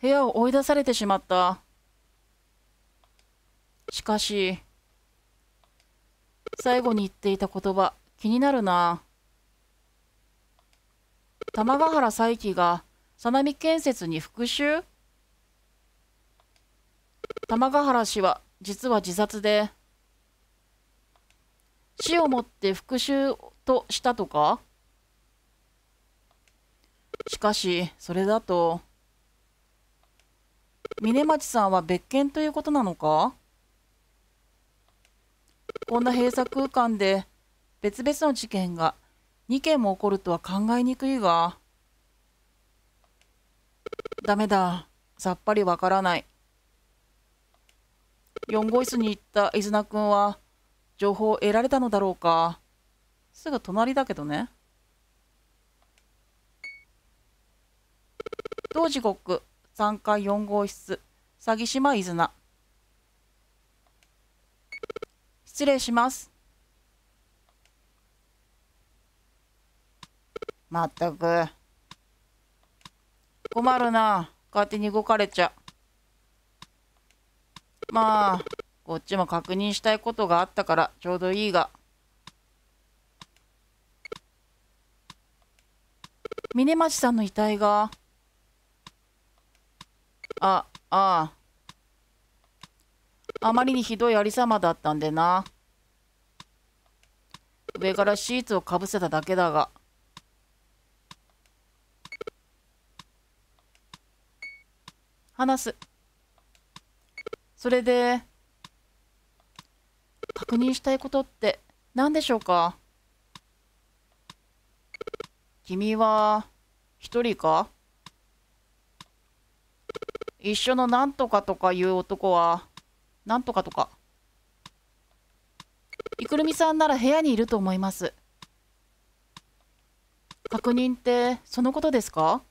部屋を追い出されてしまった。しかし、最後に言っていた言葉、気になるな。玉ヶ原佐伯が、佐波建設に復讐？玉ヶ原氏は実は自殺で、死をもって復讐としたとか？しかし、それだと、峰町さんは別件ということなのか？こんな閉鎖空間で別々の事件が2件も起こるとは考えにくいが。ダメだ。さっぱりわからない。4号室に行った伊豆名君は情報を得られたのだろうか？すぐ隣だけどね。同時刻3階4号室。詐欺島伊豆名。失礼します。まったく。困るな。勝手に動かれちゃ。まあこっちも確認したいことがあったからちょうどいいが。峰町さんの遺体があ、ああ。あまりにひどいありさまだったんでな。上からシーツをかぶせただけだが。話す。それで、確認したいことって何でしょうか？君は一人か？一緒のなんとかとかいう男は、なんとかとか。いくるみさんなら部屋にいると思います。確認ってそのことですか？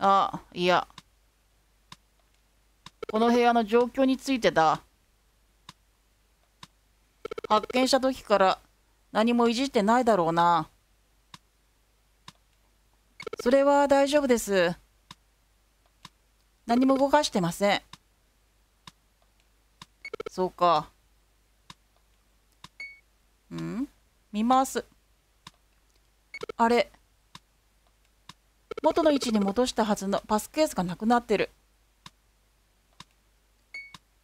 あ、いや。この部屋の状況についてだ。発見した時から何もいじってないだろうな。それは大丈夫です。何も動かしてません。そうかう。ん？見ます。あれ。元の位置に戻したはずのパスケースがなくなってる。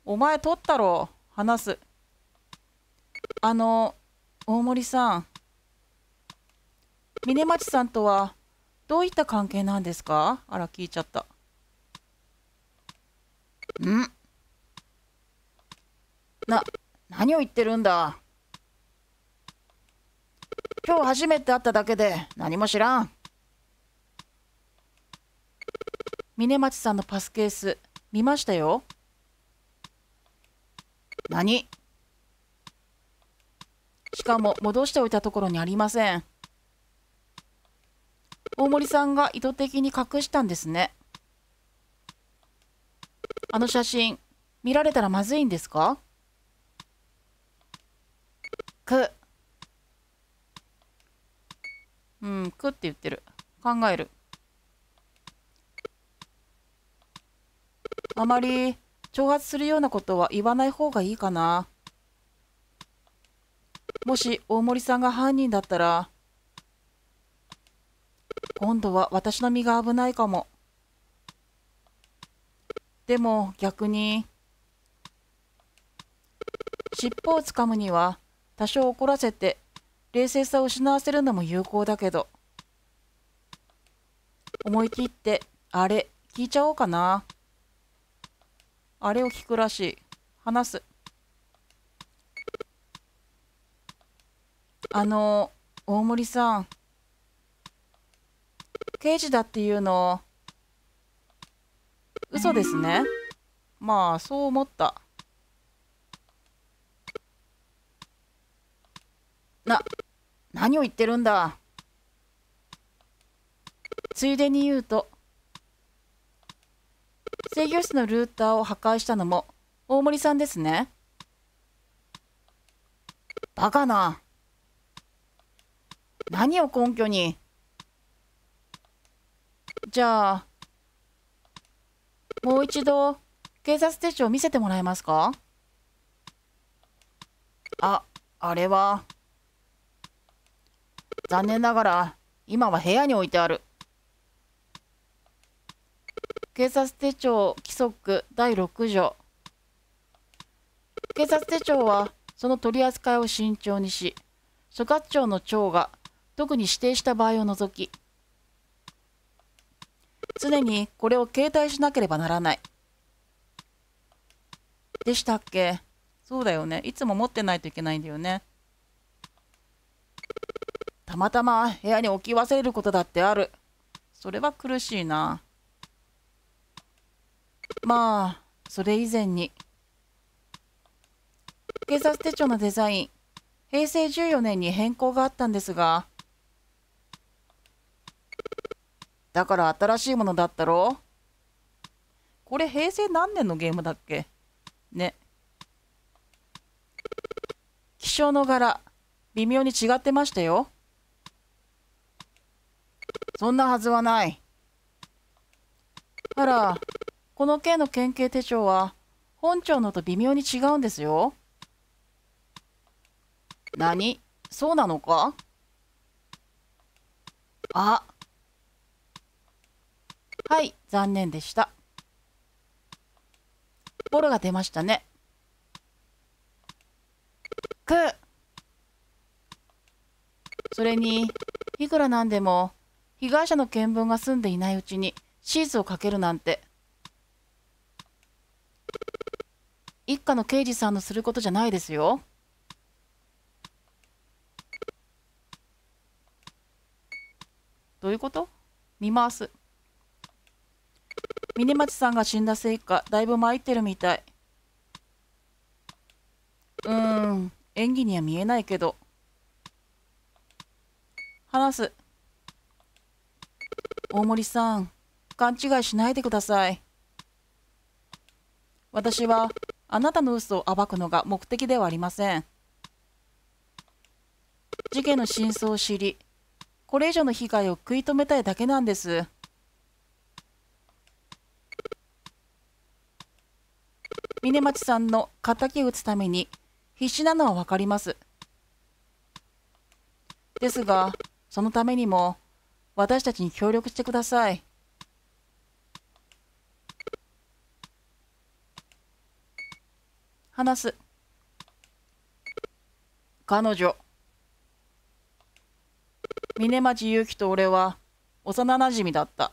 お前取ったろ？話す。あの、大森さん。峰町さんとはどういった関係なんですか？あら、聞いちゃった。んな、何を言ってるんだ？今日初めて会っただけで何も知らん。峰町さんのパスケース見ましたよ。何？しかも戻しておいたところにありません。大森さんが意図的に隠したんですね。あの写真、見られたらまずいんですか？く。うん、くって言ってる。考える。あまり挑発するようなことは言わない方がいいかな。もし大森さんが犯人だったら、今度は私の身が危ないかも。でも逆に尻尾をつかむには多少怒らせて冷静さを失わせるのも有効だけど思い切ってあれ聞いちゃおうかな。あれを聞くらしい。話す。あの大森さん。刑事だっていうの嘘ですね。まあ、そう思った。な、何を言ってるんだ。ついでに言うと、制御室のルーターを破壊したのも大森さんですね。バカな。何を根拠に。じゃあ、もう一度警察手帳見せてもらえますか？あ、あれは。残念ながら今は部屋に置いてある。警察手帳規則第6条。警察手帳はその取り扱いを慎重にし、所轄庁の長が特に指定した場合を除き、常にこれを携帯しなければならない。でしたっけ？そうだよね。いつも持ってないといけないんだよね。たまたま部屋に置き忘れることだってある。それは苦しいな。まあ、それ以前に。警察手帳のデザイン、平成14年に変更があったんですが、だから新しいものだったろ？これ平成何年のゲームだっけ？ね。気象の柄、微妙に違ってましたよ。そんなはずはない。あら、この件の県警手帳は本庁のと微妙に違うんですよ。何？そうなのか？あはい、残念でした。ボロが出ましたね。くそれに、いくらなんでも、被害者の見聞が済んでいないうちにシーツをかけるなんて、一家の刑事さんのすることじゃないですよ。どういうこと？見回す。峰町さんが死んだせいか、だいぶ参ってるみたい。うーん、演技には見えないけど。話す。大森さん、勘違いしないでください。私はあなたの嘘を暴くのが目的ではありません。事件の真相を知り、これ以上の被害を食い止めたいだけなんです。峰町さんの敵を討つために必死なのは分かります。ですが、そのためにも私たちに協力してください。話す。彼女。峰町祐樹と俺は幼なじみだった。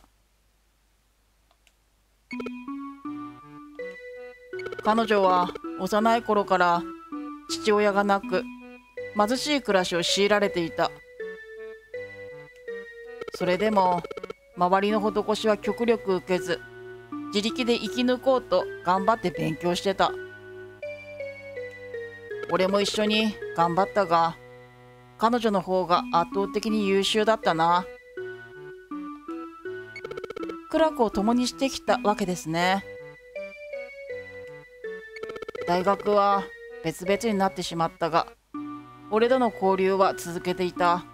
彼女は幼い頃から父親がなく貧しい暮らしを強いられていた。それでも周りの施しは極力受けず自力で生き抜こうと頑張って勉強してた。俺も一緒に頑張ったが彼女の方が圧倒的に優秀だったな。苦楽を共にしてきたわけですね。大学は別々になってしまったが俺との交流は続けていた。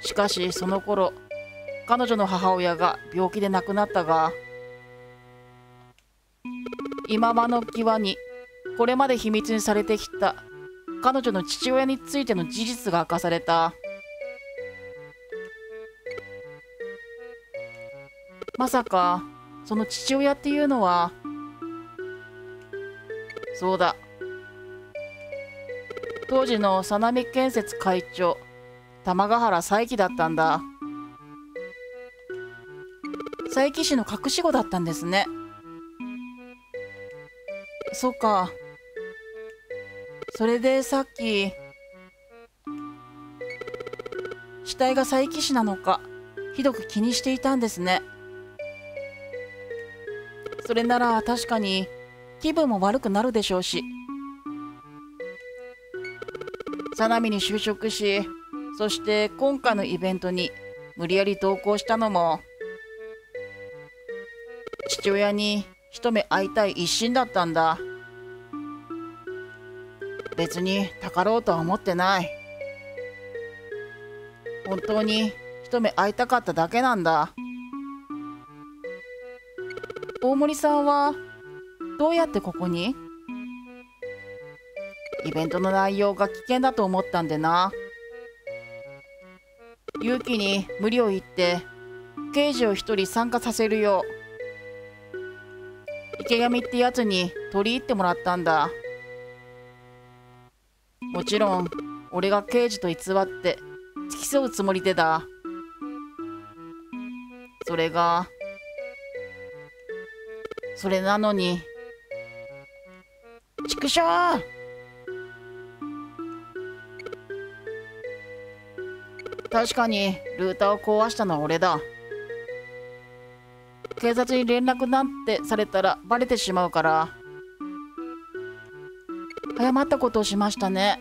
しかしその頃彼女の母親が病気で亡くなったが今場の際にこれまで秘密にされてきた彼女の父親についての事実が明かされた。まさかその父親っていうのはそうだ。当時の佐波建設会長玉ヶ原佐伯だったんだ。佐伯氏の隠し子だったんですね。そっか。それでさっき死体が佐伯氏なのかひどく気にしていたんですね。それなら確かに気分も悪くなるでしょうし。佐波に就職しそして今回のイベントに無理やり同行したのも父親に一目会いたい一心だったんだ。別にたかろうとは思ってない。本当に一目会いたかっただけなんだ。大森さんはどうやってここに？イベントの内容が危険だと思ったんでな。勇気に無理を言って刑事を一人参加させるよう池上ってやつに取り入ってもらったんだ。もちろん俺が刑事と偽って付き添うつもりでだ。それがそれなのに畜生確かにルーターを壊したのは俺だ。警察に連絡なんてされたらバレてしまうから。誤ったことをしましたね。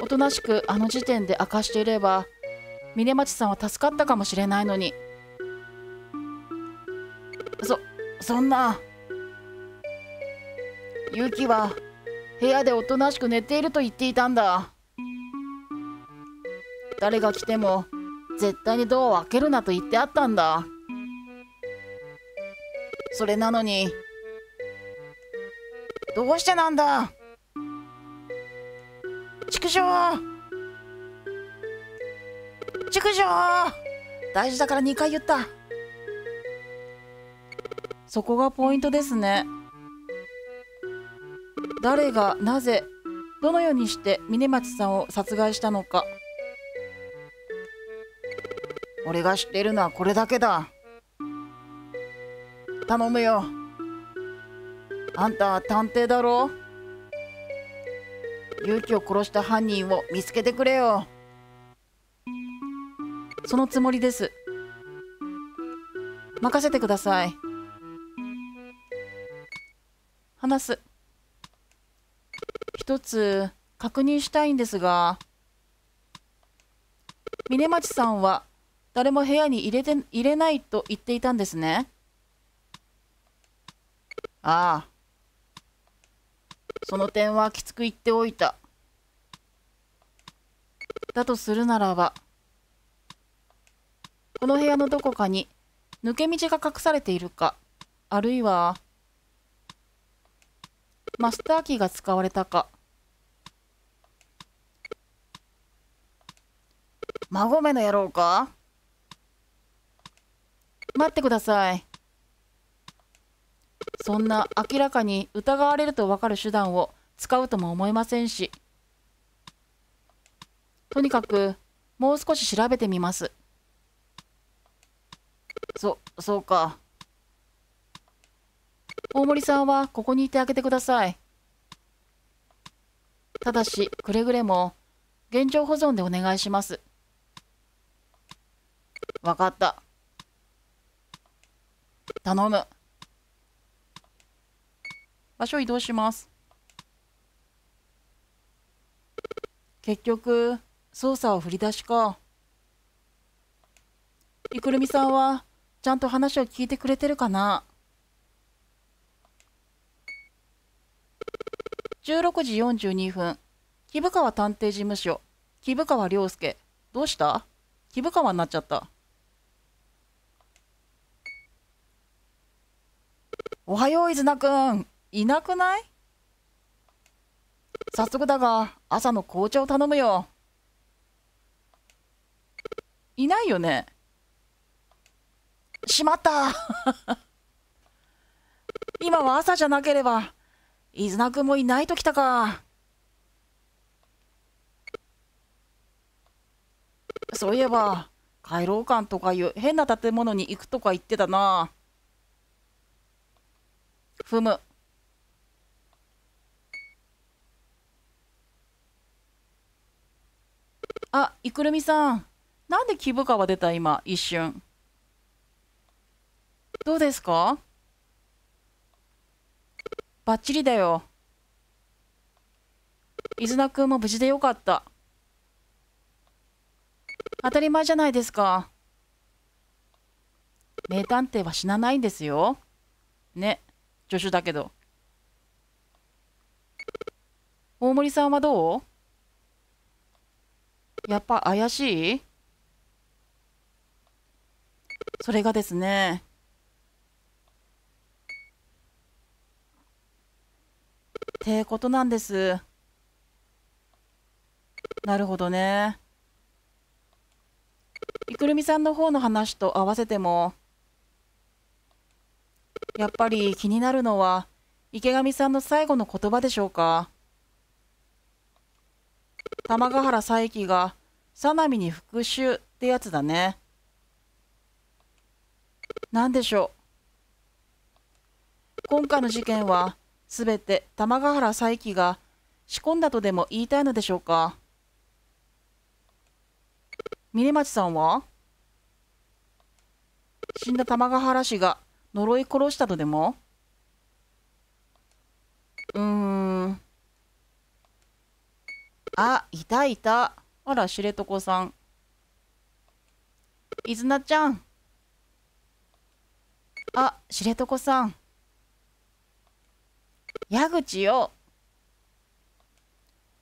おとなしくあの時点で明かしていれば峰町さんは助かったかもしれないのに。そそんな。ユキは部屋でおとなしく寝ていると言っていたんだ。誰が来ても絶対にドアを開けるなと言ってあったんだ。それなのにどうしてなんだ？畜生！畜生！大事だから2回言った。そこがポイントですね。誰がなぜどのようにして峰町さんを殺害したのか。俺が知っているのはこれだけだ。頼むよ。あんた探偵だろ？勇気を殺した犯人を見つけてくれよ。そのつもりです。任せてください。話す。一つ確認したいんですが峰町さんは誰も部屋に入れて入れないと言っていたんですね。ああ。その点はきつく言っておいた。だとするならばこの部屋のどこかに抜け道が隠されているかあるいはマスターキーが使われたか孫めの野郎か？待ってください。そんな明らかに疑われるとわかる手段を使うとも思えませんし。とにかくもう少し調べてみます。そそうか。大森さんはここにいてあげてください。ただしくれぐれも現状保存でお願いします。わかった。頼む。場所移動します。結局操作は振り出しか。いくるみさんはちゃんと話を聞いてくれてるかな。16時42分。木部川探偵事務所。木部川亮介。どうした？木部川になっちゃった。おはよう、伊豆名くん。いなくない？早速だが、朝の紅茶を頼むよ。いないよね？しまった 今は朝じゃなければ、伊豆名くんもいないときたか。そういえば、回廊館とかいう変な建物に行くとか言ってたな。ふむ。あ、いくるみさん。なんで気分川出た今、一瞬。どうですか？バッチリだよ。伊豆名くんも無事でよかった。当たり前じゃないですか。名探偵は死なないんですよ。ね。助手だけど。大森さんはどう？やっぱ怪しい？それがですね、ってことなんです。なるほどね。いくるみさんの方の話と合わせても、やっぱり気になるのは池上さんの最後の言葉でしょうか。玉ヶ原佐伯が佐波に復讐ってやつだね。何でしょう。今回の事件はすべて玉ヶ原佐伯が仕込んだとでも言いたいのでしょうか。峰町さんは？死んだ玉ヶ原氏が呪い殺したとでも？うーん。あ、いたいた。あら、知床さん。いずなちゃん。あ、知床さん。矢口よ。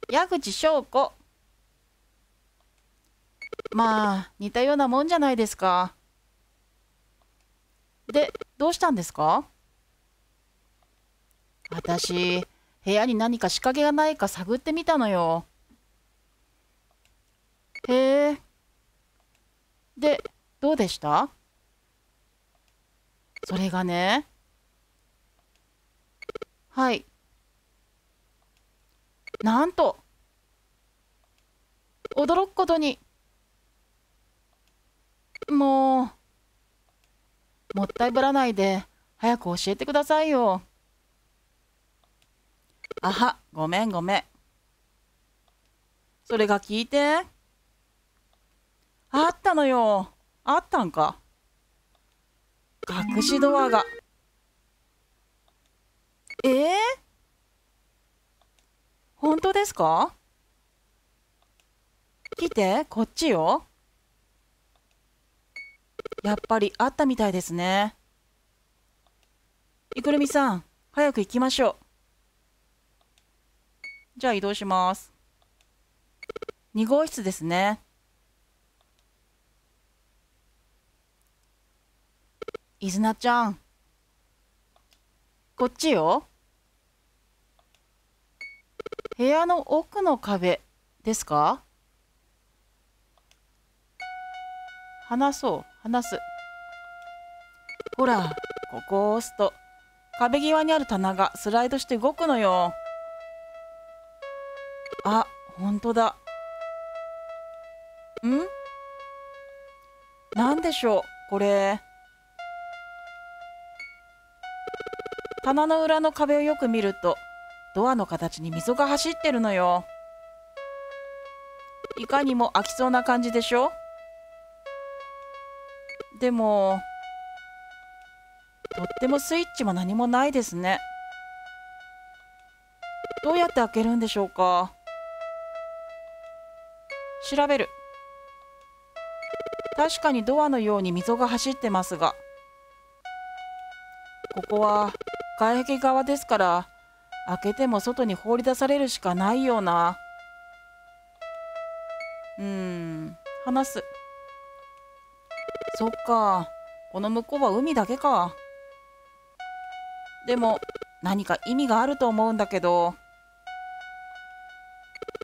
矢口翔子。まあ、似たようなもんじゃないですか。で、どうしたんですか？私、部屋に何か仕掛けがないか探ってみたのよ。へえ。で、どうでした？それがね。はい。なんと、驚くことに、もう、もったいぶらないで、早く教えてくださいよ。あは、ごめんごめん。それが聞いて。あったのよ。あったんか。隠しドアが。えー、本当ですか？来て、こっちよ。やっぱりあったみたいですね。いくるみさん、早く行きましょう。じゃあ移動します。2号室ですね。いずなちゃん。こっちよ。部屋の奥の壁ですか？話そう。話す。ほら、ここを押すと、壁際にある棚がスライドして動くのよ。あ、ほんとだ。ん？なんでしょう、これ。棚の裏の壁をよく見ると、ドアの形に溝が走ってるのよ。いかにも開きそうな感じでしょ？でも、とってもスイッチも何もないですね。どうやって開けるんでしょうか調べる。確かにドアのように溝が走ってますが、ここは外壁側ですから、開けても外に放り出されるしかないような。うーん、話す。そっか。この向こうは海だけか。でも、何か意味があると思うんだけど。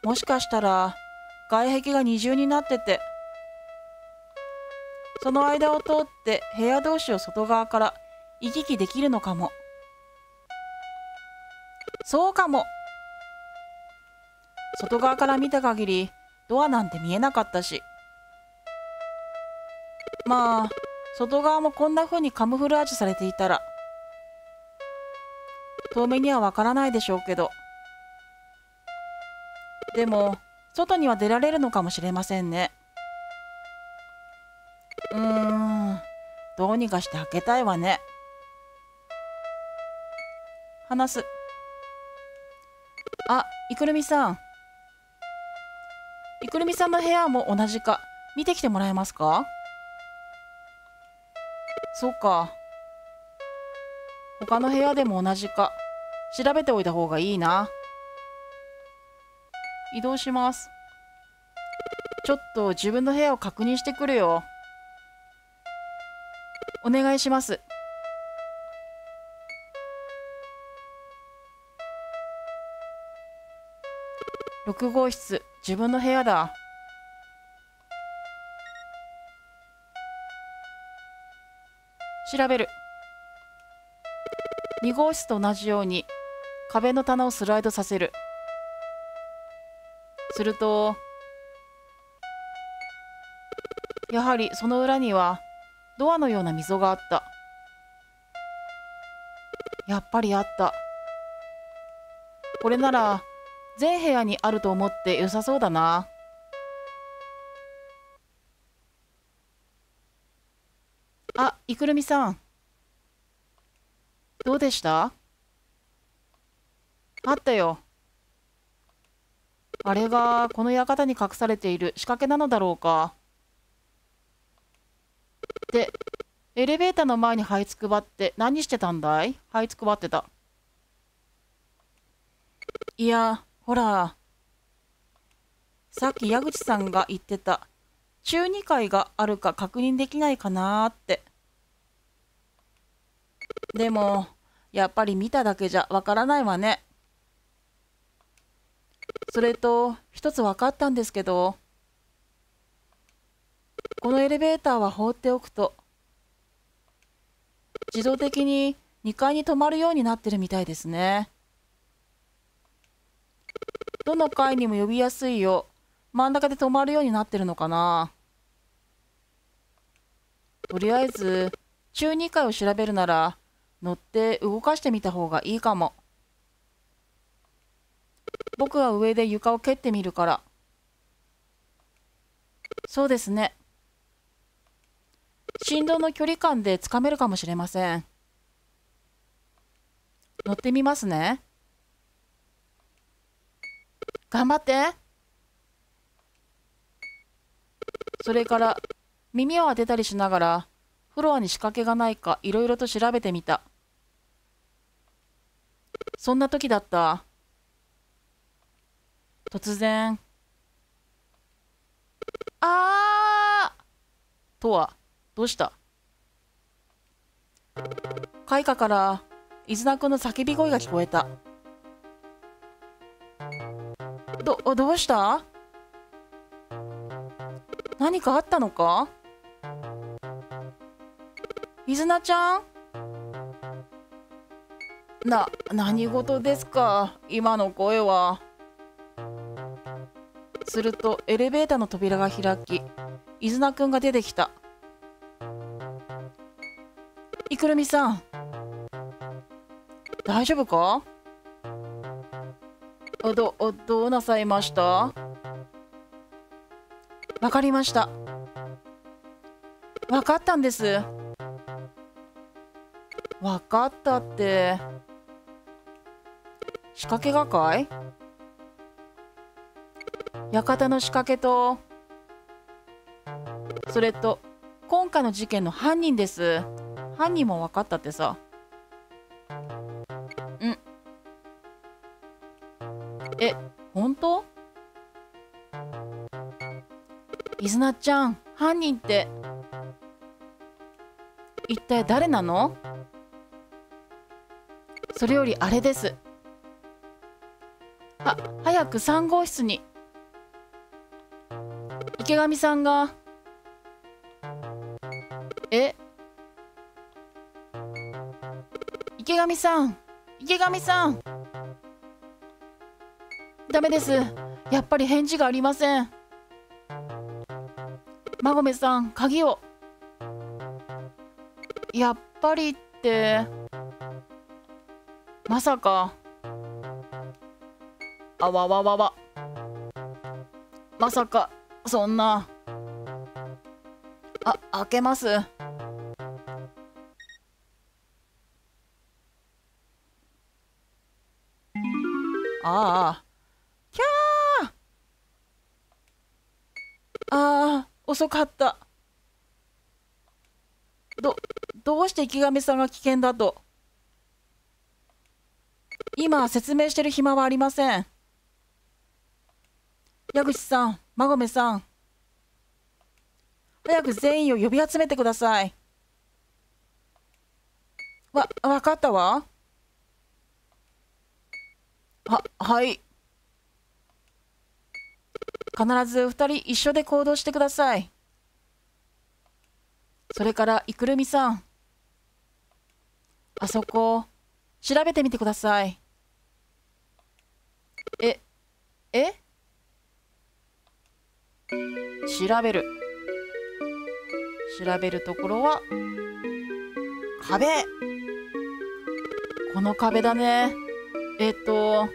もしかしたら、外壁が二重になってて、その間を通って部屋同士を外側から行き来できるのかも。そうかも。外側から見た限り、ドアなんて見えなかったし。まあ、外側もこんな風にカムフラージュされていたら、遠目にはわからないでしょうけど。でも、外には出られるのかもしれませんね。うーん、どうにかして開けたいわね。話す。あ、いくるみさん。いくるみさんの部屋も同じか、見てきてもらえますか？そうか。他の部屋でも同じか。調べておいた方がいいな。移動します。ちょっと自分の部屋を確認してくるよ。お願いします。6号室自分の部屋だ調べる。2号室と同じように壁の棚をスライドさせる。するとやはりその裏にはドアのような溝があった。やっぱりあった。これなら全部屋にあると思って良さそうだな。いくるみさん。どうでした？あったよ。あれがこの館に隠されている。仕掛けなのだろうか。でエレベーターの前に這いつくばって何してたんだい？這いつくばってた。いやほら。さっき矢口さんが言ってた。中2階があるか確認できないかなって。でもやっぱり見ただけじゃわからないわねそれと一つ分かったんですけどこのエレベーターは放っておくと自動的に2階に止まるようになってるみたいですね。どの階にも呼びやすいよう真ん中で止まるようになってるのかなとりあえず中2階を調べるなら乗って動かしてみた方がいいかも。僕は上で床を蹴ってみるから。そうですね。振動の距離感でつかめるかもしれません。乗ってみますね。頑張って。それから耳を当てたりしながらフロアに仕掛けがないかいろいろと調べてみた。そんな時だった。突然。あー。とはどうした？開花から伊豆名君の叫び声が聞こえた。ど、どうした？何かあったのか？伊豆名ちゃん？な、何事ですか？今の声は。するとエレベーターの扉が開き、伊豆名くんが出てきた。いくるみさん。大丈夫か？ど、どうなさいました？わかりました。わかったんです。わかったって。仕掛けがかい館の仕掛けと、それと、今回の事件の犯人です。犯人も分かったってさうん。え、本当？伊豆名ちゃん、犯人って、一体誰なの？それよりあれです。あ、早く3号室に。池上さんが、え？池上さん池上さんダメです。やっぱり返事がありません。馬込さん、鍵を。やっぱりって。まさか。あわわわわ。まさか、そんな。あ、開けます。ああ。ああ、遅かった。ど、どうして池上さんが危険だと。今、説明してる暇はありません。矢口さん、馬込さん。早く全員を呼び集めてください。わ、わかったわ。は、はい。必ず二人一緒で行動してください。それから、いくるみさん。あそこ、調べてみてください。え、え？調べる。調べるところは、壁この壁だね。えっと、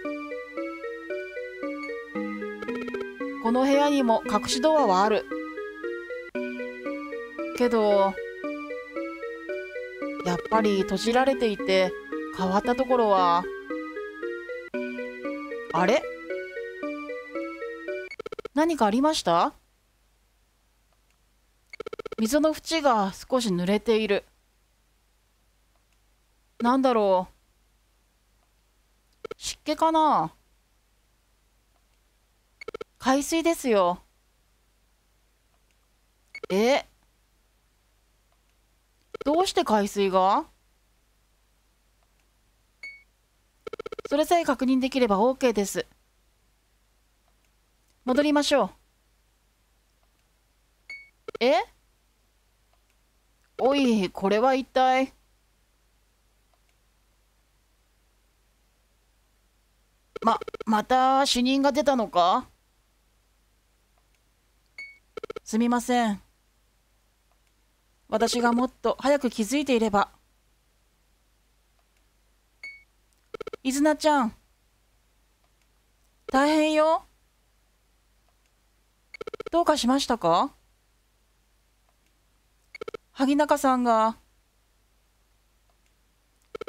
この部屋にも隠しドアはある。けど、やっぱり閉じられていて変わったところは、あれ？何かありました？溝の縁が少し濡れている。なんだろう。湿気かな？海水ですよ。え？どうして海水が？それさえ確認できれば OK です。戻りましょう。え？おい、これは一体？ま、また死人が出たのか？すみません。私がもっと早く気づいていれば。いずなちゃん。大変よ。どうかしましたか？萩中さんが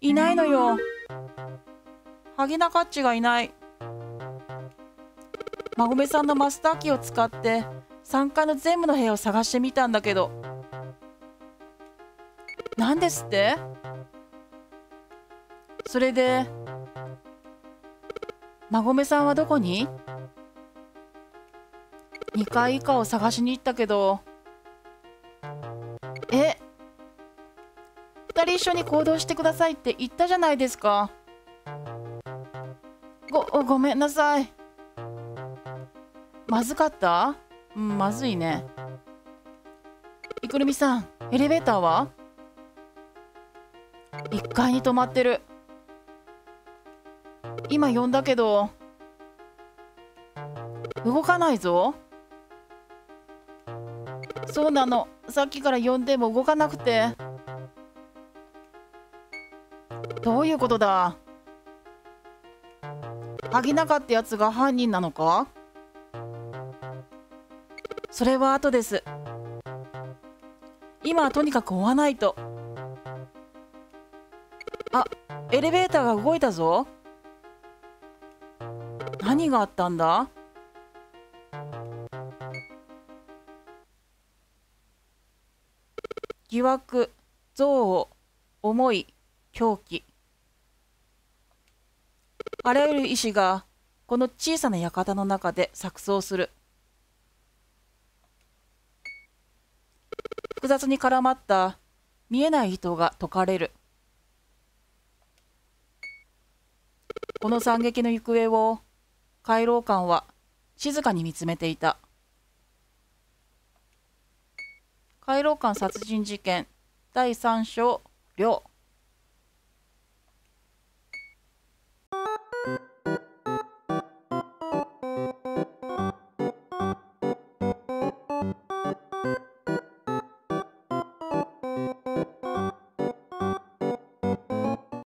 いないのよ。萩中っちがいない。馬込さんのマスターキーを使って3階の全部の部屋を探してみたんだけど。何ですって？それで馬込さんはどこに？?2 階以下を探しに行ったけど。え？2人一緒に行動してくださいって言ったじゃないですか。ごごめんなさい。まずかった？うんまずいね。いくるみさんエレベーターは？1階に止まってる。今呼んだけど。動かないぞ。そうなの。さっきから呼んでも動かなくて。どういうことだ？萩中ってやつが犯人なのか？それは後です。今はとにかく追わないと。あエレベーターが動いたぞ。何があったんだ？疑惑憎悪思い狂気。あらゆる意志がこの小さな館の中で錯綜する。複雑に絡まった見えない糸が解かれる。この惨劇の行方を回廊官は静かに見つめていた。回廊間殺人事件。第3章両。